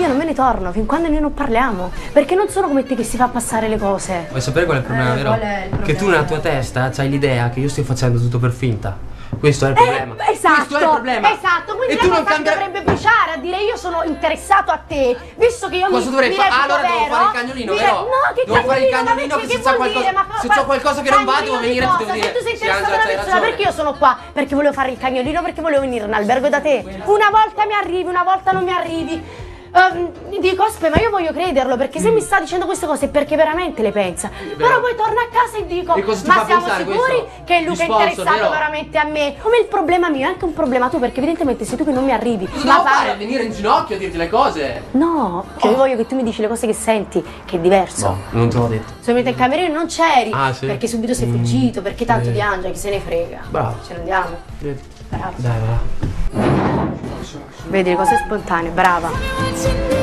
io non me ne torno fin quando noi non parliamo. Perché non sono come te che si fa passare le cose. Vuoi sapere qual è il problema, Eh, vero? qual è il Che tu problema? nella tua testa hai l'idea che io stia facendo tutto per finta. Questo è il problema. Eh, esatto, Questo è il problema. esatto, quindi e la tu non cambia... dovrebbe bruciare a dire io sono interessato a te, visto che io Cosa mi, dovrei fare? reputo Allora devo vero, fare il cagnolino, vero? No, che Devo fare il cagnolino, ma perché che se che c'è qualcosa-? Ma se fa- c'ho qualcosa che non va, devo venire e ti devo cosa? dire, Se tu sei interessato alla persona, ragione. perché io sono qua? Perché volevo fare il cagnolino, perché volevo venire in albergo da te. Una volta mi arrivi, una volta non mi arrivi. Ehm, dico, aspetta, ma io voglio crederlo perché Mm. se mi sta dicendo queste cose è perché veramente le pensa. Però poi torno a casa e dico, E ma siamo sicuri che Luca è sponsor, interessato vero? veramente a me? Come il problema mio, è anche un problema tu perché evidentemente sei tu che non mi arrivi. Cosa ma devo parlo- fare? Venire in ginocchio a dirti le cose? No, che io voglio che tu mi dici le cose che senti, che è diverso. No, non te l'ho detto. Sono venuta in camerino non c'eri. Ah, sì? Perché subito sei Mm. fuggito, perché tanto Sì. di Angela, chi se ne frega. Bravo. Ce ne andiamo. Vedi. Brava. Dai, va. Vedi le cose spontanee, brava.